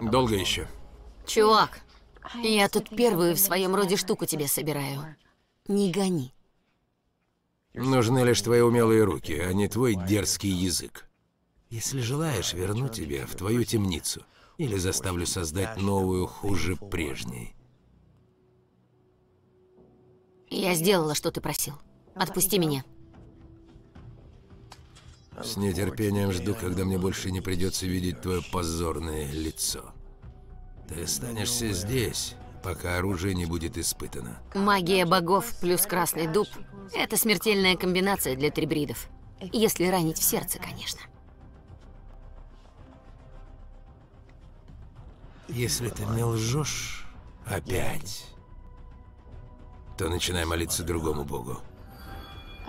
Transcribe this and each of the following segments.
Долго еще? Чувак, я тут первую в своем роде штуку тебе собираю. Не гони. Нужны лишь твои умелые руки, а не твой дерзкий язык. Если желаешь, верну тебя в твою темницу. Или заставлю создать новую хуже прежней. Я сделала, что ты просил. Отпусти меня. С нетерпением жду, когда мне больше не придется видеть твое позорное лицо. Ты останешься здесь, пока оружие не будет испытано. Магия богов плюс красный дуб — это смертельная комбинация для трибридов. Если ранить в сердце, конечно. Если ты мне лжешь опять, то начинай молиться другому богу.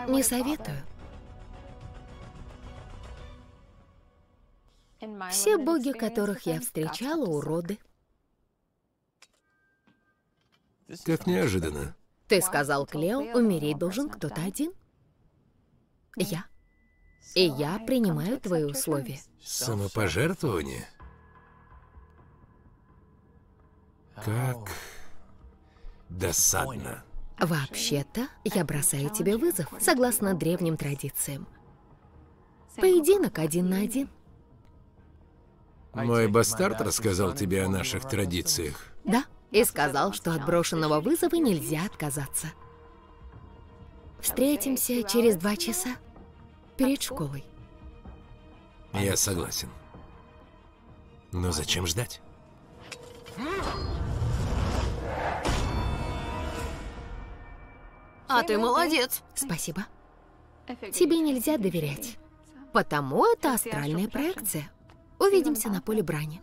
Не советую. Все боги, которых я встречала, уроды. Как неожиданно. Ты сказал, Клео, умереть должен кто-то один. Я. И я принимаю твои условия. Самопожертвование? Как досадно. Вообще-то, я бросаю тебе вызов, согласно древним традициям. Поединок один на один. Мой бастард рассказал тебе о наших традициях. Да, и сказал, что от брошенного вызова нельзя отказаться. Встретимся через два часа перед школой. Я согласен. Но зачем ждать? А ты молодец. Спасибо. Тебе нельзя доверять. Потому это астральная проекция. Увидимся на поле брани.